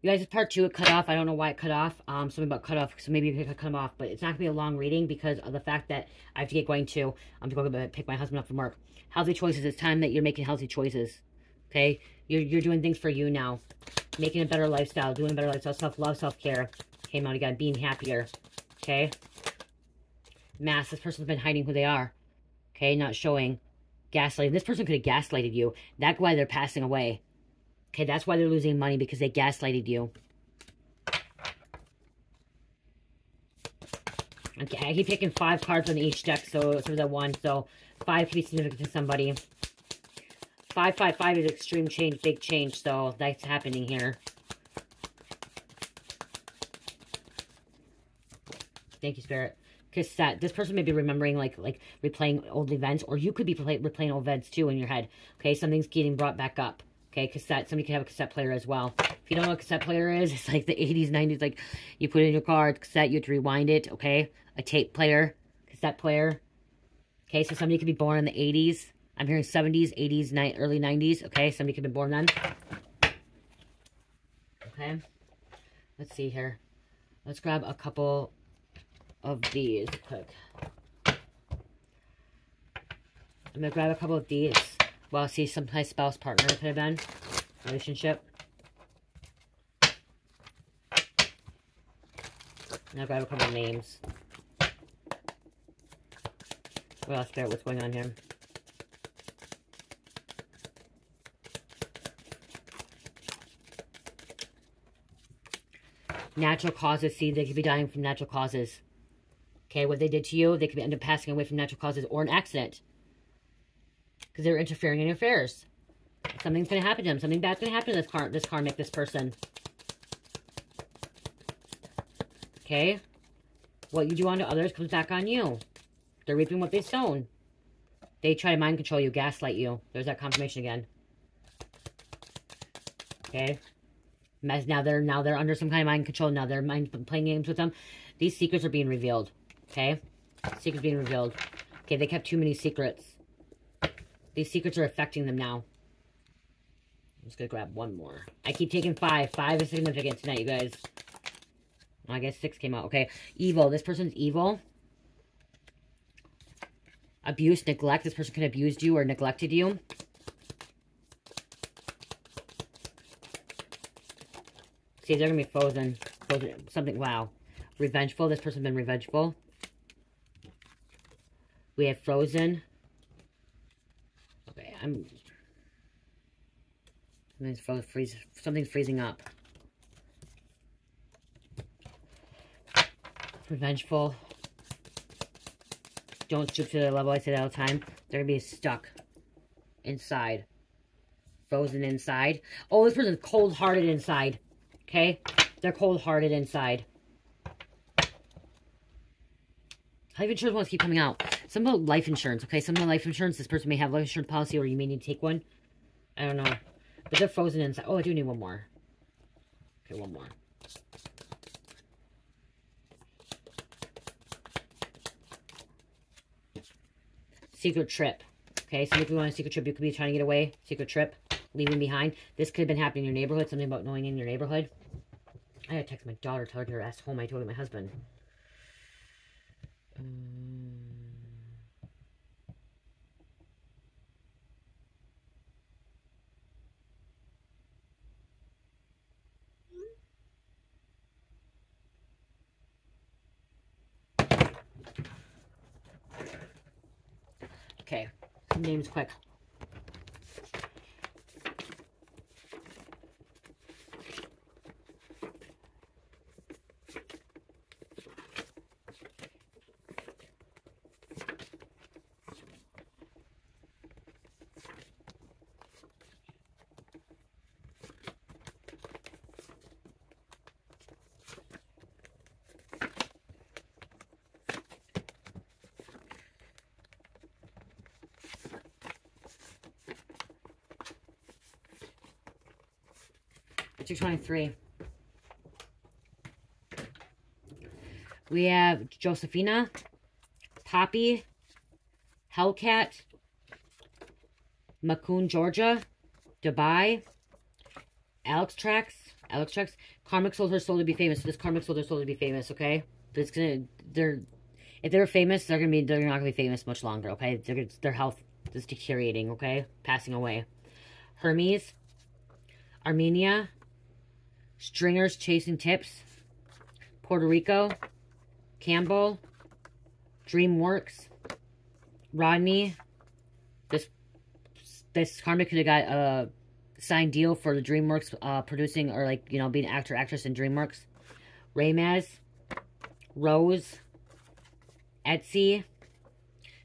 You guys, part two. It cut off. I don't know why it cut off. Um, something about cut off. So maybe you could cut them off. But it's not going to be a long reading because of the fact that I have to get going to. I'm going to pick my husband up from work. Healthy choices. It's time that you're making healthy choices. Okay? You're, you're doing things for you now. Making a better lifestyle. Doing a better lifestyle. Self-love, self-care. Okay, Mount again. Being happier. Okay? Mass. This person's been hiding who they are. Okay? Not showing. Gaslighting. This person could have gaslighted you. That's why they're passing away. Okay, that's why they're losing money because they gaslighted you. Okay, I keep picking five cards on each deck, so it's that one. So five can be significant to somebody. Five, five, five is extreme change, big change. So that's happening here. Thank you, Spirit. Cassette. This person may be remembering, like, like replaying old events, or you could be replaying old events too in your head. Okay, something's getting brought back up. Okay, cassette. Somebody could have a cassette player as well. If you don't know what a cassette player is, it's like the 80s, 90s. Like, you put in your car, cassette, you have to rewind it, okay? A tape player, cassette player. Okay, so somebody could be born in the 80s. I'm hearing 70s, 80s, ni early 90s. Okay, somebody could be born then. Okay. Let's see here. Let's grab a couple of these quick. I'm going to grab a couple of these. Well, see, some my spouse partner could have been. Relationship. Now grab a couple of names. Well, Spirit, what's going on here? Natural causes. See, they could be dying from natural causes. Okay, what they did to you, they could be end up passing away from natural causes or an accident because they're interfering in your affairs. Something's going to happen to them. Something bad's going to happen to this, car this karmic, this person. Okay? What you do unto others comes back on you. They're reaping what they've sown. They try to mind control you, gaslight you. There's that confirmation again. Okay? Now they're now they're under some kind of mind control. Now they're mind playing games with them. These secrets are being revealed. Okay? Secrets being revealed. Okay, they kept too many secrets. These secrets are affecting them now. I'm just going to grab one more. I keep taking five. Five is significant tonight, you guys. I guess six came out. Okay. Evil. This person's evil. Abuse, neglect. This person could have abused you or neglected you. See, they're going to be frozen. frozen. Something, wow. Revengeful. This person's been revengeful. We have frozen. I'm something's freeze something's freezing up. Revengeful. Don't stoop to the level I say that all the time. They're gonna be stuck inside. Frozen inside. Oh, this person's cold-hearted inside. Okay? They're cold-hearted inside. Life insurance wants to keep coming out. Some about life insurance, okay? Some of life insurance, this person may have life insurance policy or you may need to take one. I don't know. But they're frozen inside. Oh, I do need one more. Okay, one more. Secret trip. Okay, so if you want a secret trip, you could be trying to get away. Secret trip. Leaving behind. This could have been happening in your neighborhood. Something about knowing in your neighborhood. I gotta text my daughter, tell her to ask home. I told my husband. Um, okay, names quick. 223. We have Josephina, Poppy, Hellcat, Macon, Georgia, Dubai, Alex Trax, Alex checks. Karmic sold her soul to be famous. So this karmic sold her soul to be famous, okay? But it's gonna, they're, if they're famous, they're gonna be, they're not gonna be famous much longer, okay? They're, their health is deteriorating, okay? Passing away. Hermes, Armenia, Stringers Chasing Tips, Puerto Rico, Campbell, DreamWorks, Rodney. This this Karmic could have got a signed deal for the DreamWorks uh, producing or like you know being actor actress in DreamWorks. Raymaz, Rose, Etsy.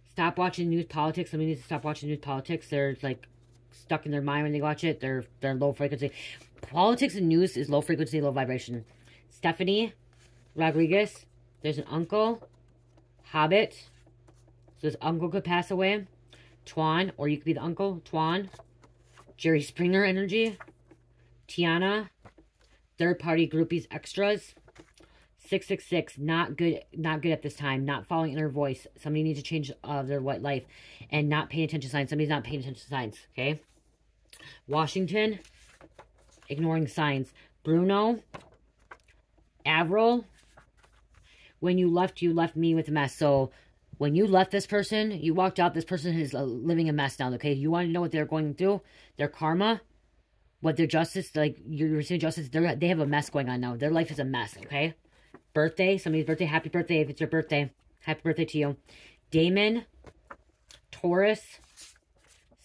Stop watching news politics. Somebody needs to stop watching news politics. They're like stuck in their mind when they watch it. They're they're low frequency. Politics and news is low frequency, low vibration. Stephanie Rodriguez. There's an uncle. Hobbit. So his uncle could pass away. Twan, or you could be the uncle. Twan. Jerry Springer energy. Tiana. Third party groupies extras. 666, not good, not good at this time, not following inner voice. Somebody needs to change uh, their what life and not paying attention to signs. Somebody's not paying attention to signs, okay? Washington, ignoring signs. Bruno, Avril, when you left, you left me with a mess. So when you left this person, you walked out, this person is uh, living a mess now, okay? You want to know what they're going through? Their karma, what their justice, like, you're receiving justice, They they have a mess going on now. Their life is a mess, okay? Birthday, somebody's birthday, happy birthday if it's your birthday. Happy birthday to you. Damon, Taurus,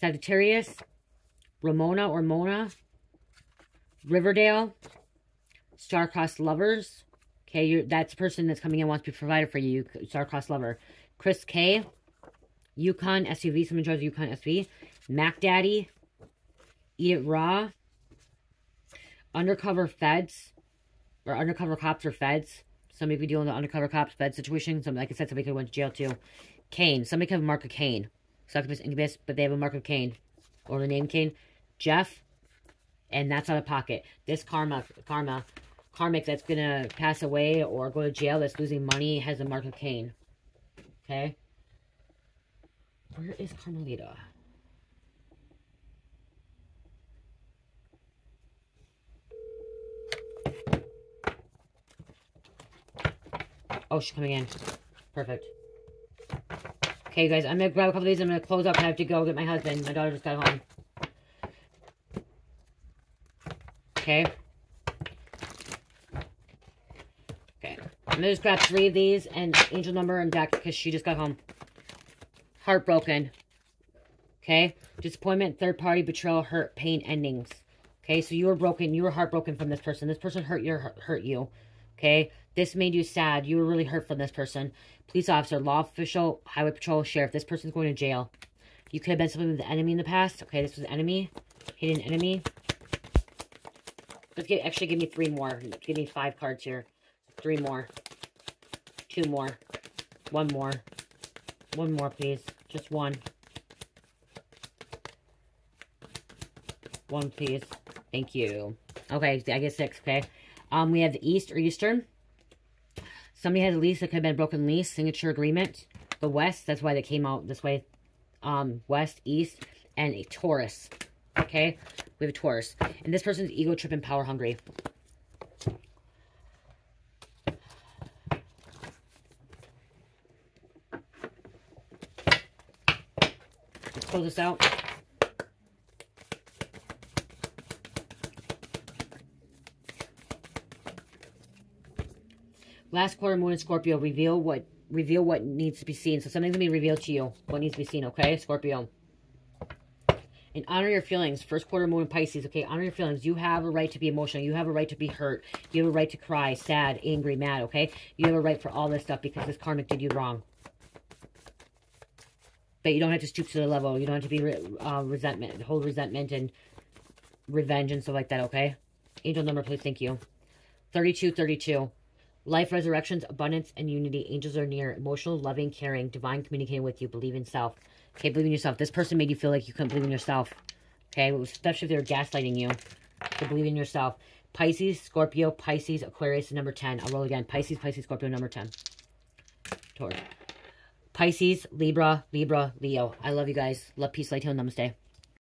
Sagittarius, Ramona or Mona, Riverdale, Star-Crossed Lovers. Okay, you're, that's the person that's coming in wants to be provided for you, Star-Crossed Lover. Chris K, Yukon SUV, someone drives Yukon SUV. Mac Daddy, Eat It Raw, Undercover Feds, or Undercover Cops or Feds. Somebody could dealing with the Undercover Cops Fed situation. Somebody, like I said, somebody could have went to jail too. Kane. somebody could have a mark of Cain. Succubus, Incubus, but they have a mark of Cain. Or the name Kane. Jeff, and that's out of pocket. This karma, karma, karmic that's gonna pass away or go to jail that's losing money has a mark of Cain. Okay? Where is Carmelita? Oh, she's coming in. Perfect. Okay, guys, I'm going to grab a couple of these. I'm going to close up. I have to go get my husband. My daughter just got home. Okay. Okay. I'm going just grab three of these and angel number and deck because she just got home. Heartbroken. Okay. Disappointment, third party, betrayal, hurt, pain, endings. Okay. So you were broken. You were heartbroken from this person. This person hurt your hurt you. Okay. This made you sad. You were really hurt from this person. Police officer, law official, highway patrol, sheriff. This person's going to jail. You could have been something with the enemy in the past. Okay, this was enemy. Hidden enemy. Let's get, actually give me three more. Give me five cards here. Three more. Two more. One more. One more, please. Just one. One, please. Thank you. Okay, I get six, okay? Um, we have the East or Eastern. Somebody has a lease that could have been a broken lease, signature agreement. The West, that's why they came out this way. Um, West, East, and a Taurus. Okay? We have a Taurus. And this person's ego trip and power hungry. Let's this out. Last quarter moon in Scorpio, reveal what reveal what needs to be seen. So something's gonna be revealed to you. What needs to be seen, okay? Scorpio. And honor your feelings. First quarter moon in Pisces, okay? Honor your feelings. You have a right to be emotional. You have a right to be hurt. You have a right to cry, sad, angry, mad, okay? You have a right for all this stuff because this karmic did you wrong. But you don't have to stoop to the level. You don't have to be uh, resentment, hold resentment and revenge and stuff like that, okay? Angel number, please. Thank you. 3232. Life, resurrections, abundance, and unity. Angels are near. Emotional, loving, caring, divine communicating with you. Believe in self. Okay, believe in yourself. This person made you feel like you couldn't believe in yourself. Okay, especially if they were gaslighting you. To believe in yourself. Pisces, Scorpio, Pisces, Aquarius, number 10. I'll roll again. Pisces, Pisces, Scorpio, number 10. Taurus. Pisces, Libra, Libra, Leo. I love you guys. Love, peace, light, heal, namaste.